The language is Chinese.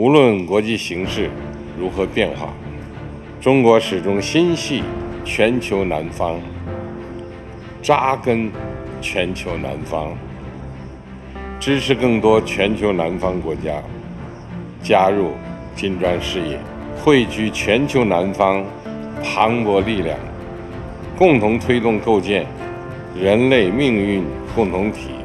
无论国际形势如何变化中国始终心系全球南方扎根全球南方支持更多全球南方国家加入金砖事业汇聚全球南方磅礴力量共同推动构建人类命运共同体。